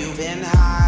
you've been high.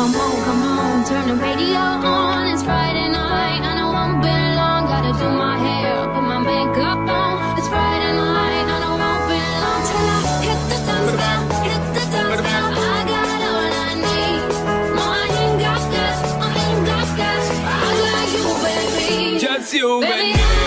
Come on, come on, turn the radio on. It's Friday night, and I won't be long. Gotta do my hair, put my makeup on. It's Friday night, and I won't be long hit the dumbbell, hit the dumbbell. I got all I need. No, I ain't got gas, I ain't got gas. I you, baby. Just you, baby. baby.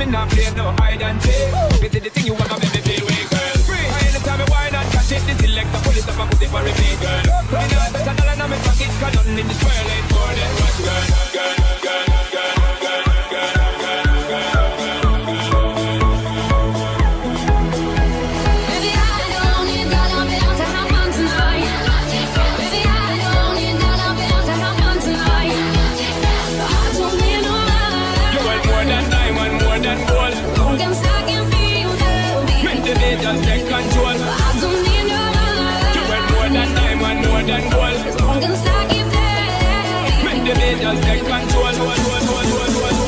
been up just take control. I don't need no money. You want more than time and more than gold. As long as I keep there. Make the beat just take control.